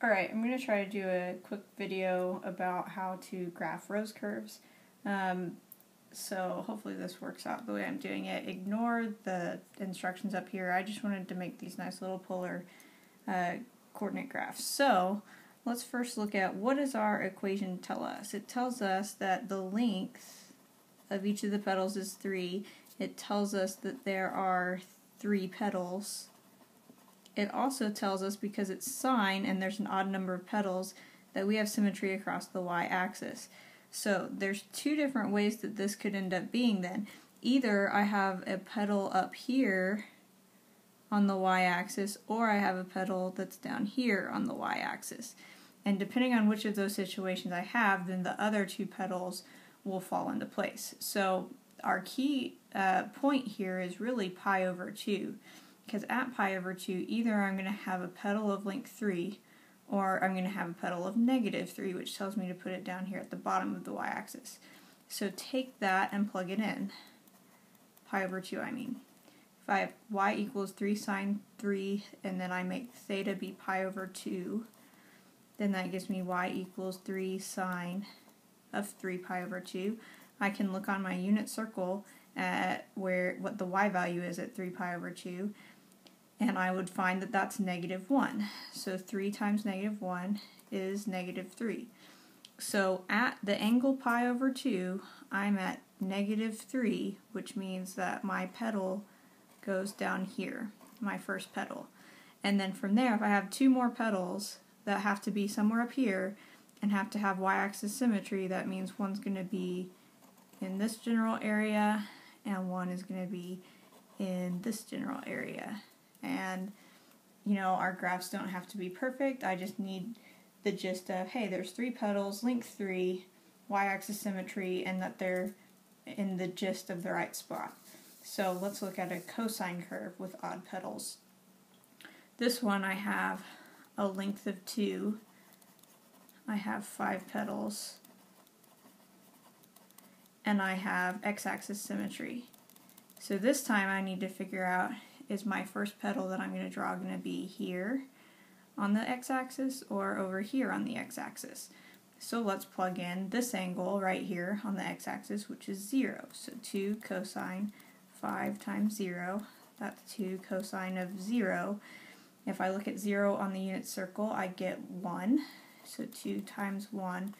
Alright, I'm going to try to do a quick video about how to graph rose curves. Um, so hopefully this works out the way I'm doing it. Ignore the instructions up here. I just wanted to make these nice little polar uh, coordinate graphs. So let's first look at what does our equation tell us? It tells us that the length of each of the petals is 3. It tells us that there are 3 petals it also tells us because it's sine and there's an odd number of petals that we have symmetry across the y-axis. So there's two different ways that this could end up being then. Either I have a petal up here on the y-axis or I have a petal that's down here on the y-axis. And depending on which of those situations I have, then the other two petals will fall into place. So our key uh, point here is really pi over 2 because at pi over 2, either I'm going to have a petal of length 3, or I'm going to have a petal of negative 3, which tells me to put it down here at the bottom of the y-axis. So take that and plug it in. Pi over 2, I mean. If I have y equals 3 sine 3, and then I make theta be pi over 2, then that gives me y equals 3 sine of 3 pi over 2. I can look on my unit circle at where what the y value is at 3 pi over 2, and I would find that that's negative 1. So 3 times negative 1 is negative 3. So at the angle pi over 2, I'm at negative 3, which means that my petal goes down here, my first petal. And then from there, if I have two more petals that have to be somewhere up here and have to have y-axis symmetry, that means one's going to be in this general area and one is going to be in this general area and you know our graphs don't have to be perfect. I just need the gist of hey there's three petals length three y-axis symmetry and that they're in the gist of the right spot. So let's look at a cosine curve with odd petals. This one I have a length of 2 I have 5 petals. And I have x-axis symmetry. So this time I need to figure out is my first petal that I'm going to draw going to be here on the x-axis or over here on the x-axis. So let's plug in this angle right here on the x-axis, which is 0. So 2 cosine 5 times 0, that's 2 cosine of 0. If I look at 0 on the unit circle, I get 1. So 2 times 1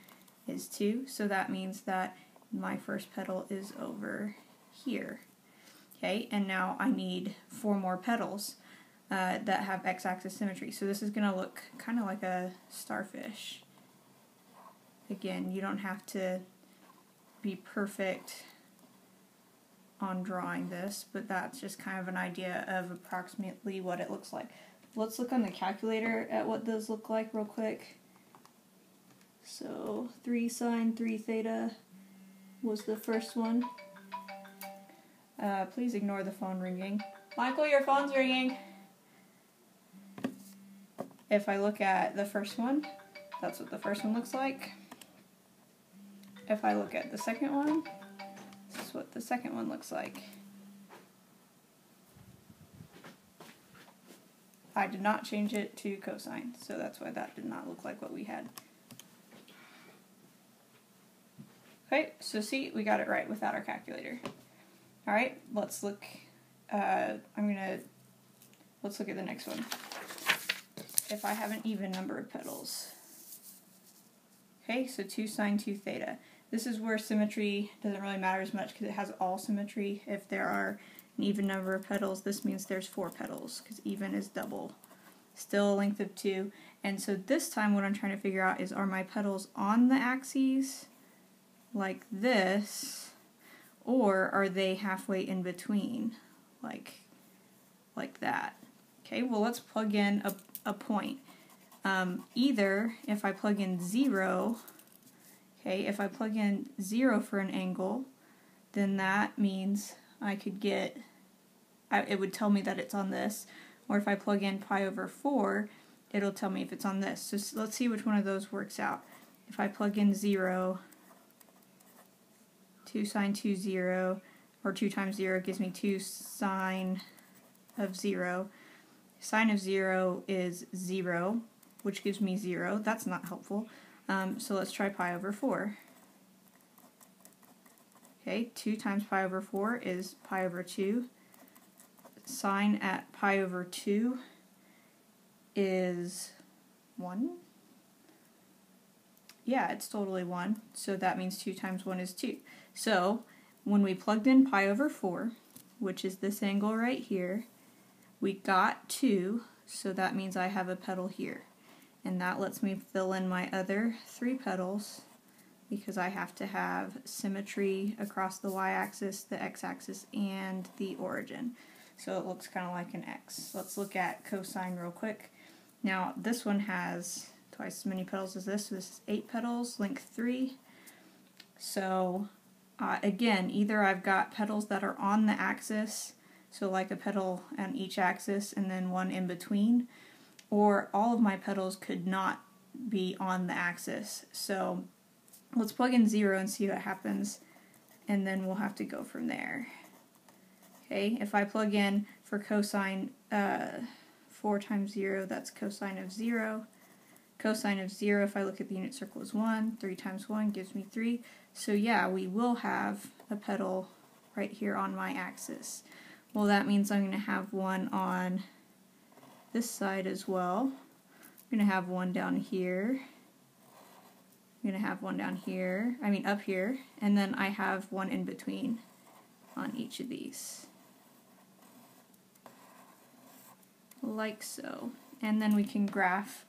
is 2. So that means that my first petal is over here. Okay, and now I need four more petals uh, that have x-axis symmetry. So this is going to look kind of like a starfish. Again, you don't have to be perfect on drawing this, but that's just kind of an idea of approximately what it looks like. Let's look on the calculator at what those look like real quick. So 3 sine 3 theta was the first one. Uh, please ignore the phone ringing. Michael, your phone's ringing. If I look at the first one, that's what the first one looks like. If I look at the second one, this is what the second one looks like. I did not change it to cosine, so that's why that did not look like what we had. Okay, so see, we got it right without our calculator. All right, let's look. Uh, I'm gonna let's look at the next one. If I have an even number of petals. Okay, so 2 sine 2 theta. This is where symmetry doesn't really matter as much because it has all symmetry. If there are an even number of petals, this means there's four petals because even is double. Still a length of 2. And so this time what I'm trying to figure out is are my petals on the axes like this or are they halfway in between? Like like that. Okay well let's plug in a, a point. Um, either if I plug in 0 okay if I plug in 0 for an angle then that means I could get I, it would tell me that it's on this. Or if I plug in pi over 4 it'll tell me if it's on this. So let's see which one of those works out. If I plug in 0 2 sine 2, 0, or 2 times 0 gives me 2 sine of 0. Sine of 0 is 0, which gives me 0. That's not helpful. Um, so let's try pi over 4. Okay, 2 times pi over 4 is pi over 2. Sine at pi over 2 is 1. Yeah, it's totally 1, so that means 2 times 1 is 2. So, when we plugged in pi over 4, which is this angle right here, we got 2, so that means I have a petal here. And that lets me fill in my other three petals because I have to have symmetry across the y-axis, the x-axis, and the origin. So it looks kind of like an X. Let's look at cosine real quick. Now this one has twice as many petals as this. So this is 8 petals, length 3. So uh, again, either I've got petals that are on the axis, so like a petal on each axis and then one in between, or all of my petals could not be on the axis. So let's plug in 0 and see what happens, and then we'll have to go from there. Okay, if I plug in for cosine uh, 4 times 0, that's cosine of 0. Cosine of 0, if I look at the unit circle, is 1. 3 times 1 gives me 3. So yeah, we will have a petal right here on my axis. Well, that means I'm going to have one on this side as well. I'm going to have one down here. I'm going to have one down here, I mean up here, and then I have one in between on each of these. like so. And then we can graph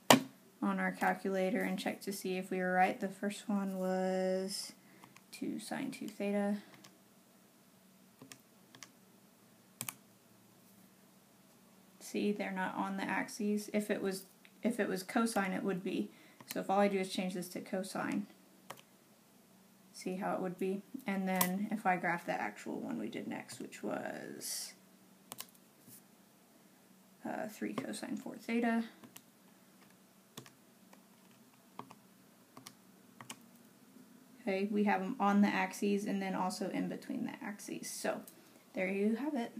on our calculator and check to see if we were right. The first one was 2 sine 2 theta. See, they're not on the axes. If it was if it was cosine, it would be. So if all I do is change this to cosine, see how it would be. And then if I graph the actual one we did next, which was uh, 3 cosine 4 theta. Okay, we have them on the axes and then also in between the axes. So there you have it.